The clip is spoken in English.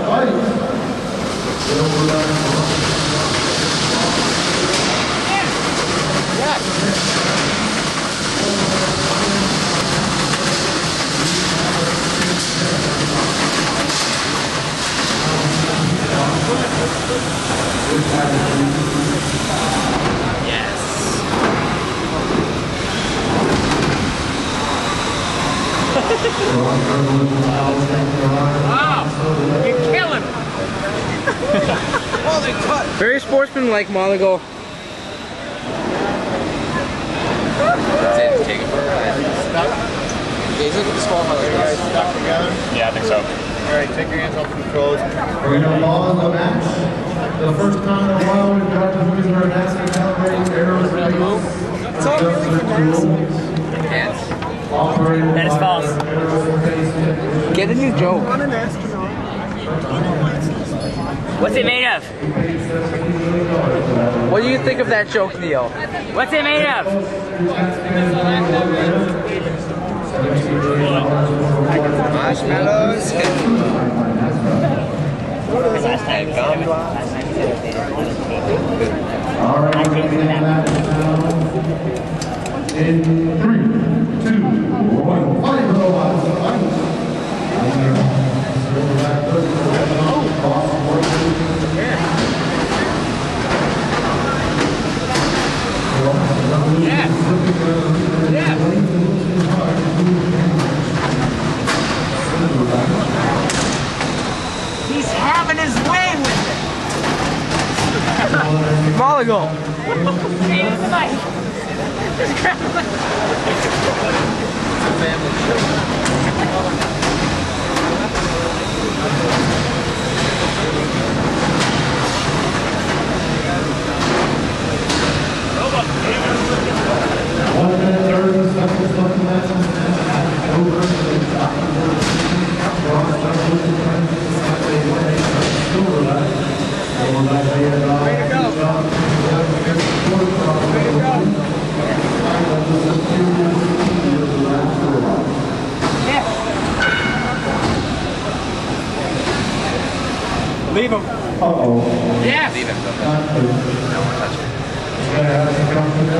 Wow, Very sportsmanlike, Monaco. That's it. Take it for a ride. Guys, look at the small You guys stuck together? Yeah, I think so. All right, take your hands off the controls. We're going to pause the match. The first time in a while we've got to use our NASA calibrating aerospace. It's all really for Hands. That is false. Get a new joke. I'm an astronaut. What's it made of? What do you think of that joke, Neil? What's it made of? Marshmallows. and gumdrops. All right, we're going to begin the match now. In three, rồi kìa Thank you. Leave him. Uh-oh. Yes. Leave it. Not good. No one touch it.